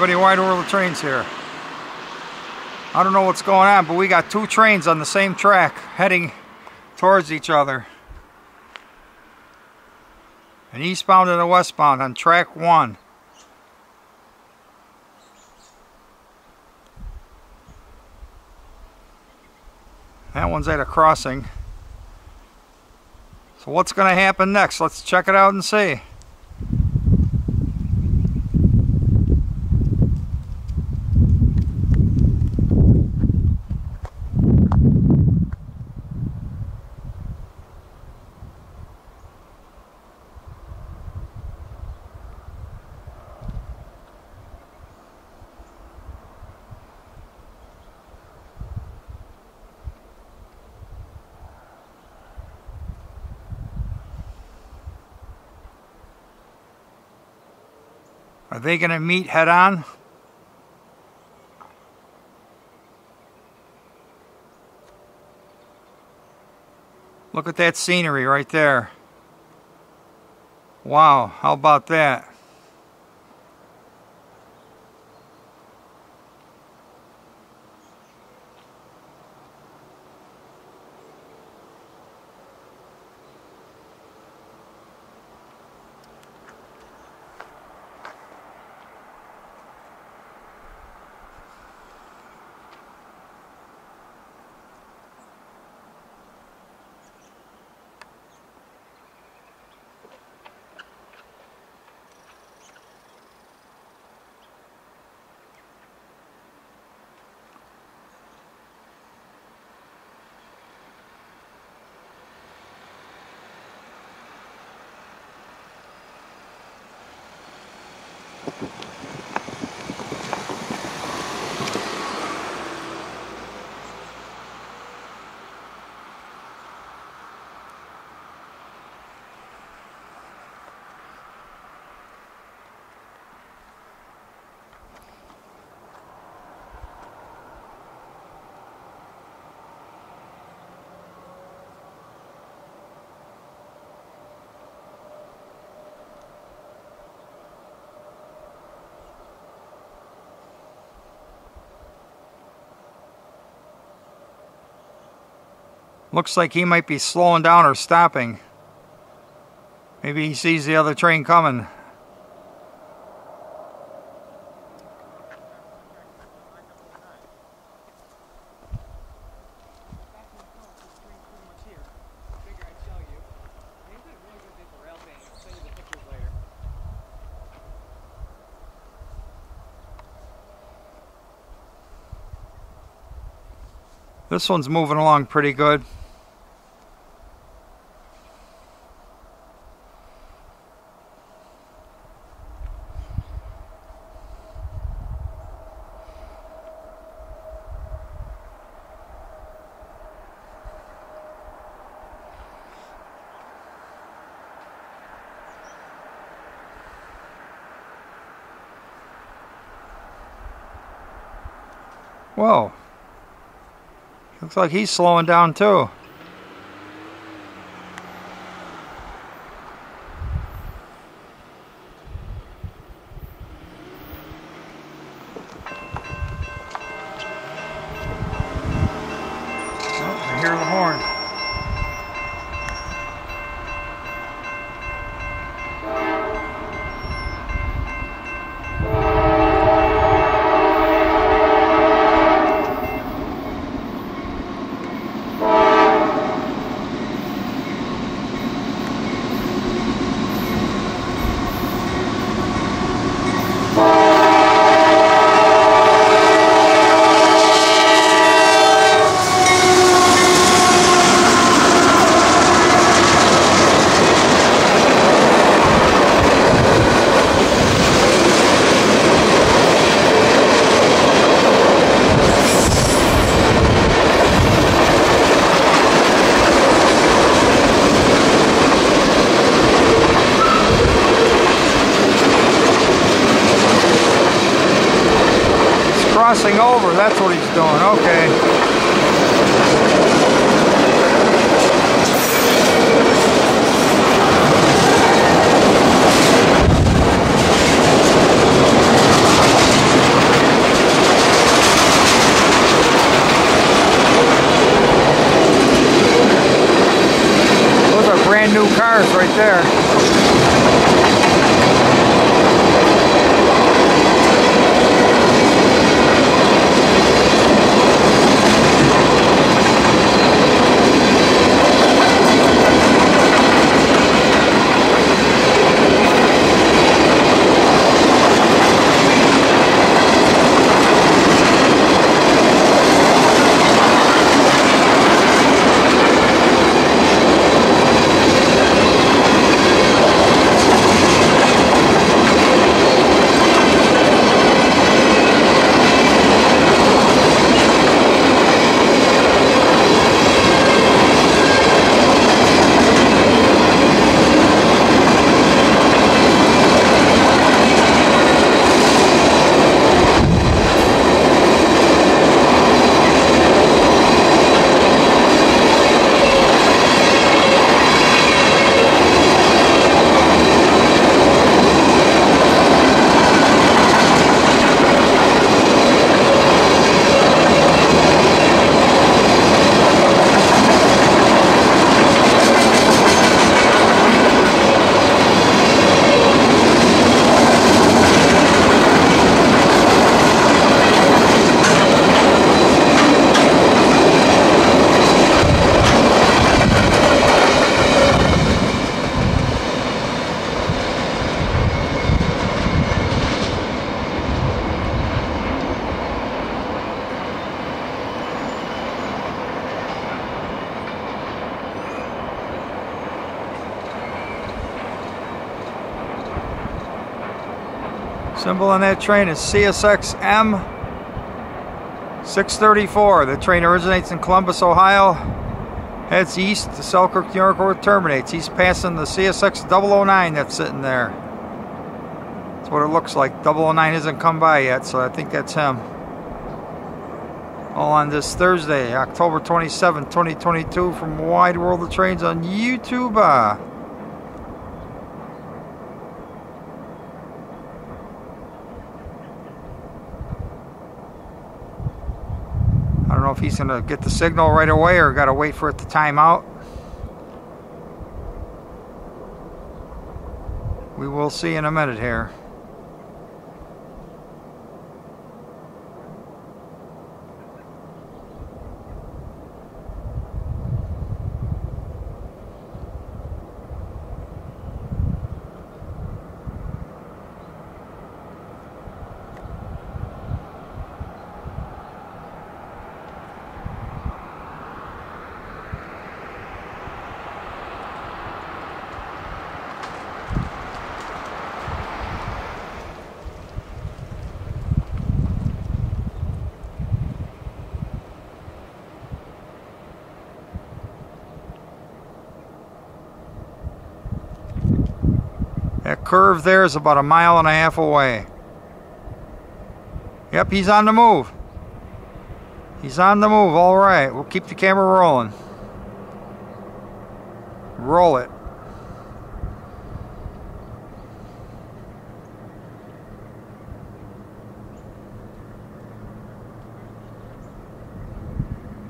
everybody, Wide World of Trains here. I don't know what's going on, but we got two trains on the same track heading towards each other. An eastbound and a westbound on track one. That one's at a crossing. So what's going to happen next? Let's check it out and see. Are they going to meet head on? Look at that scenery right there. Wow, how about that? あ。Looks like he might be slowing down or stopping. Maybe he sees the other train coming. This one's moving along pretty good. Whoa. Looks like he's slowing down too. On that train is CSX M 634. The train originates in Columbus, Ohio, heads east to Selkirk, New York, where it terminates. He's passing the CSX 009 that's sitting there. That's what it looks like. 009 hasn't come by yet, so I think that's him. All on this Thursday, October 27, 2022, from Wide World of Trains on YouTube. Uh, I don't know if he's going to get the signal right away or got to wait for it to time out. We will see in a minute here. That curve there is about a mile and a half away. Yep, he's on the move. He's on the move, all right. We'll keep the camera rolling. Roll it.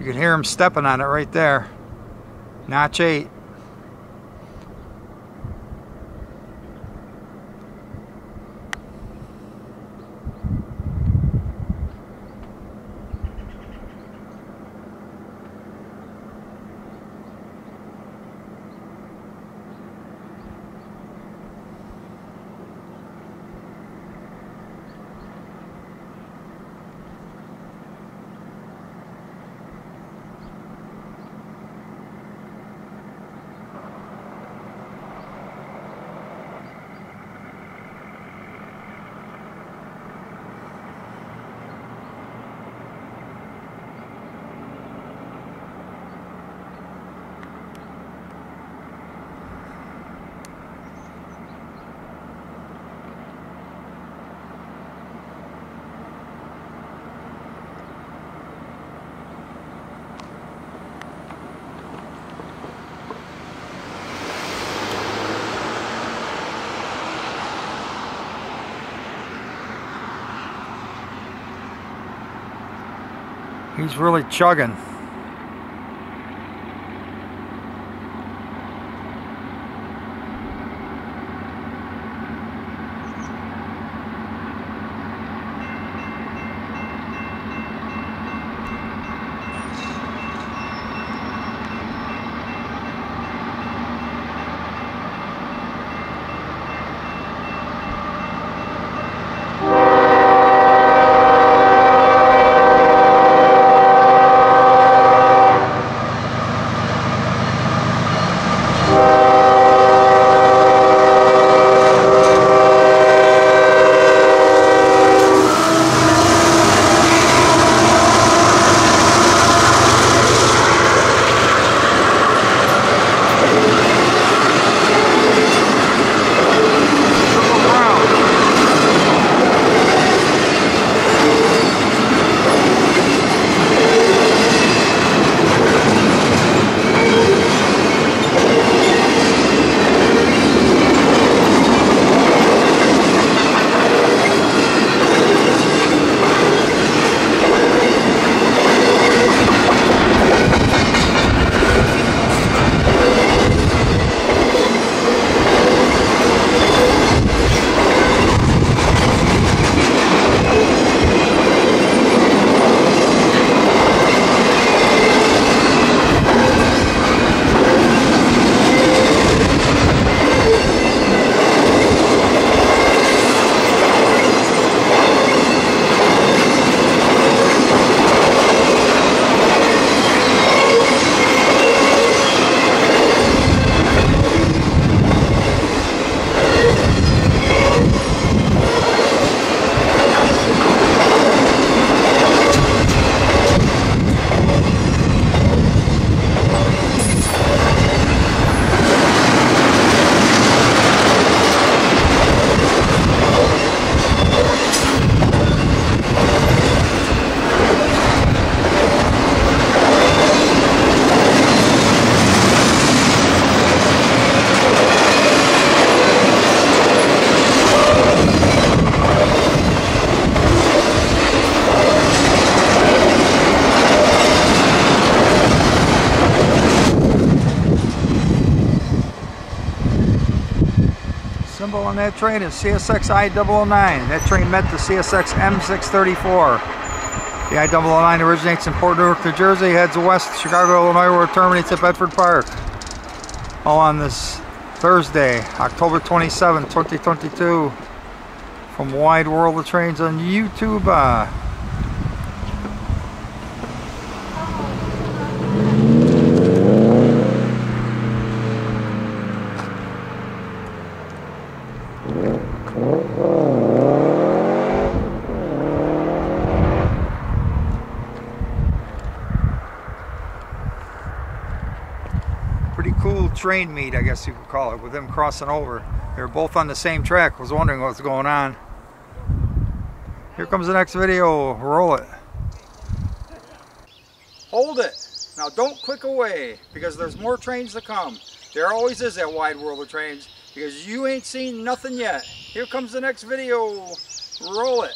You can hear him stepping on it right there. Notch 8. He's really chugging. That train is CSX I-009. That train met the CSX M634. The I-009 originates in Port Newark, New Jersey, heads west Chicago, Illinois, where it terminates at Bedford Park. All on this Thursday, October 27, 2022, from Wide World of Trains on YouTube. Uh, pretty cool train meet, I guess you could call it, with them crossing over. They were both on the same track. Was wondering what's going on. Here comes the next video. Roll it. Hold it. Now don't click away because there's more trains to come. There always is that wide world of trains because you ain't seen nothing yet. Here comes the next video. Roll it.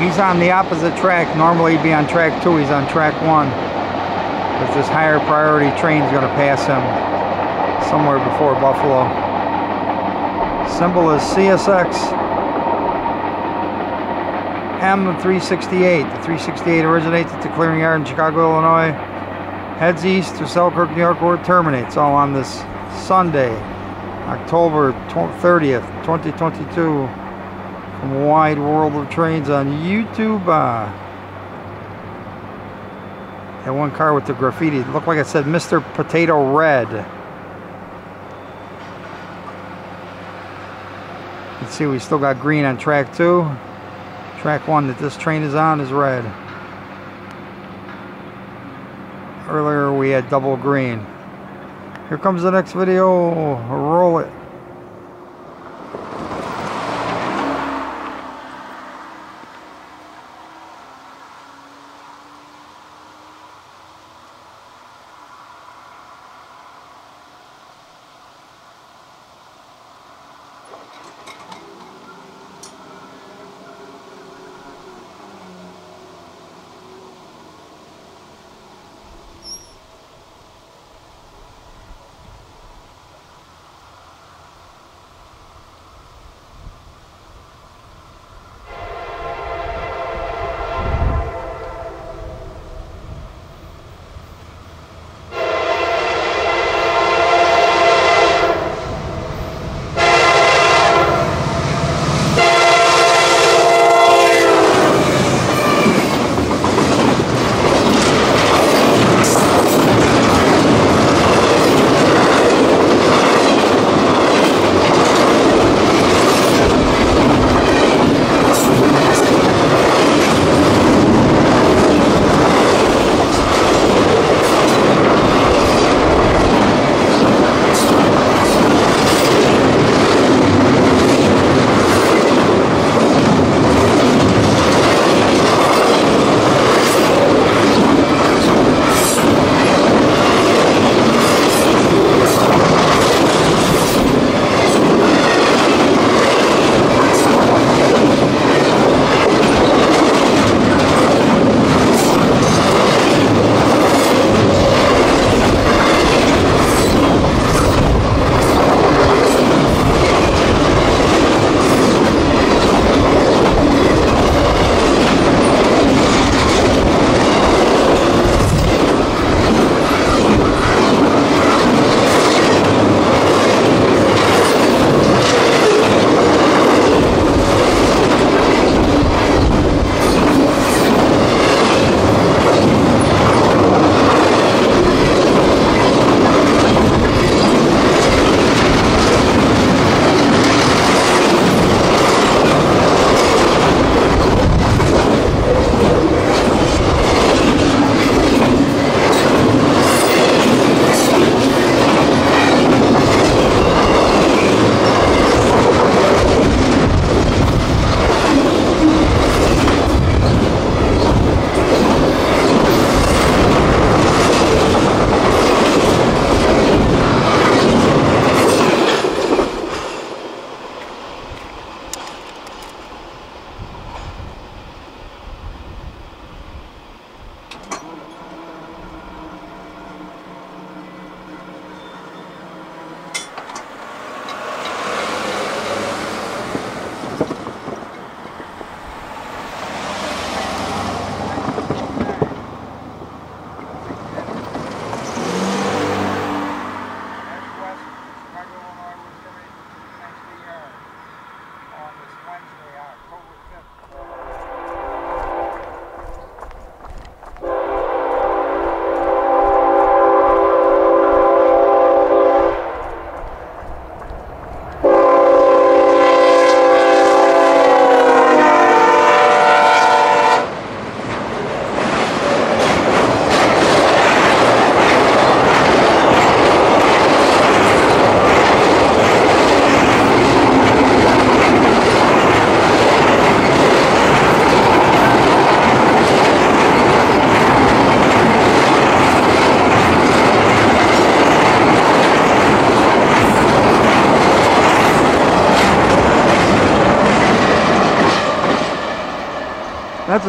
He's on the opposite track. Normally he'd be on track two. He's on track one. Because this higher priority train is going to pass him. somewhere before Buffalo. Symbol is CSX M368. The 368 originates at the clearing yard in Chicago, Illinois. Heads east to Selkirk, New York, where it terminates. All on this Sunday, October 30th, 2022. Wide World of Trains on YouTube. Uh, that one car with the graffiti it looked like it said Mr. Potato Red. Let's see, we still got green on track two. Track one that this train is on is red. Earlier we had double green. Here comes the next video. Roll it.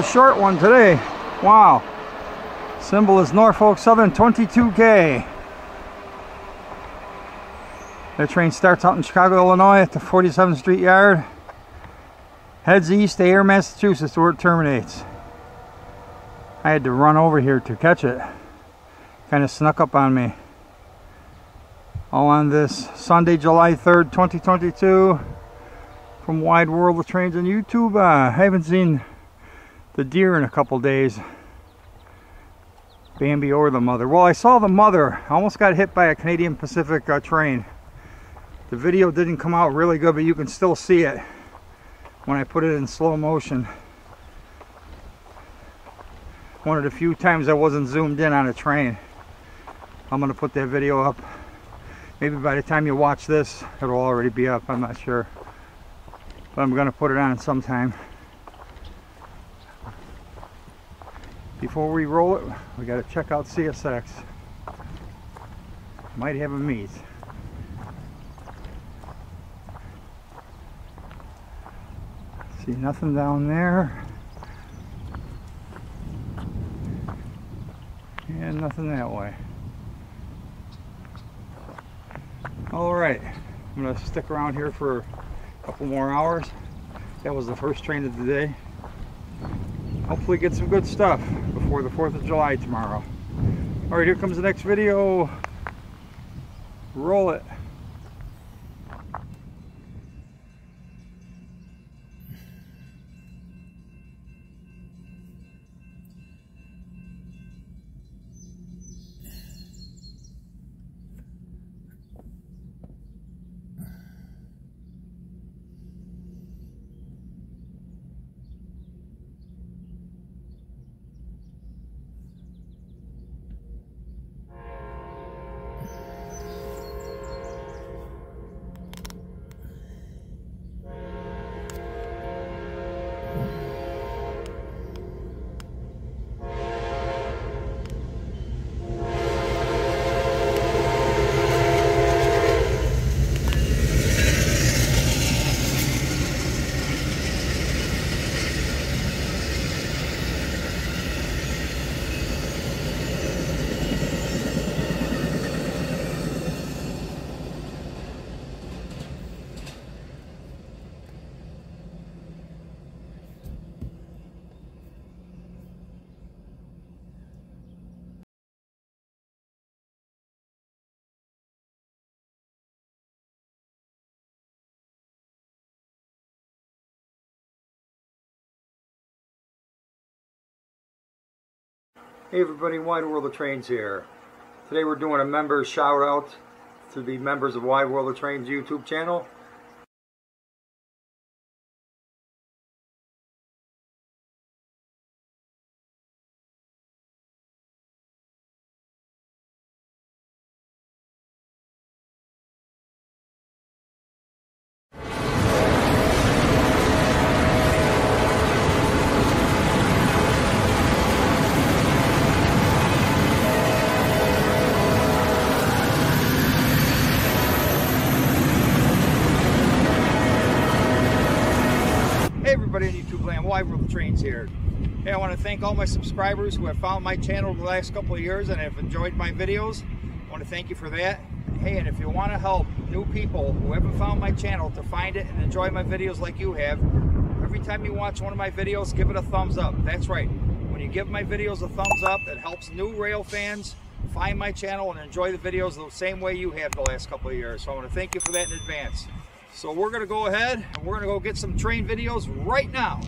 A short one today. Wow. Symbol is Norfolk Southern 22K. That train starts out in Chicago, Illinois at the 47th Street Yard. Heads east to Ayer, Massachusetts where it terminates. I had to run over here to catch it. Kind of snuck up on me. All on this Sunday, July 3rd, 2022 from Wide World of Trains on YouTube. Uh, I haven't seen the deer in a couple days. Bambi or the mother. Well, I saw the mother. I almost got hit by a Canadian Pacific uh, train. The video didn't come out really good, but you can still see it when I put it in slow motion. One of the few times I wasn't zoomed in on a train. I'm going to put that video up. Maybe by the time you watch this, it'll already be up. I'm not sure. But I'm going to put it on sometime. Before we roll it, we got to check out CSX. Might have a meet. See nothing down there. And nothing that way. Alright, I'm going to stick around here for a couple more hours. That was the first train of the day. Hopefully get some good stuff before the 4th of July tomorrow. Alright, here comes the next video. Roll it. Hey everybody, Wide World of Trains here. Today we're doing a member shout out to the members of Wide World of Trains YouTube channel. Trains here. Hey, I want to thank all my subscribers who have found my channel the last couple of years and have enjoyed my videos. I want to thank you for that. Hey, and if you want to help new people who haven't found my channel to find it and enjoy my videos like you have, every time you watch one of my videos, give it a thumbs up. That's right. When you give my videos a thumbs up, it helps new rail fans find my channel and enjoy the videos the same way you have the last couple of years. So I want to thank you for that in advance. So we're going to go ahead and we're going to go get some train videos right now.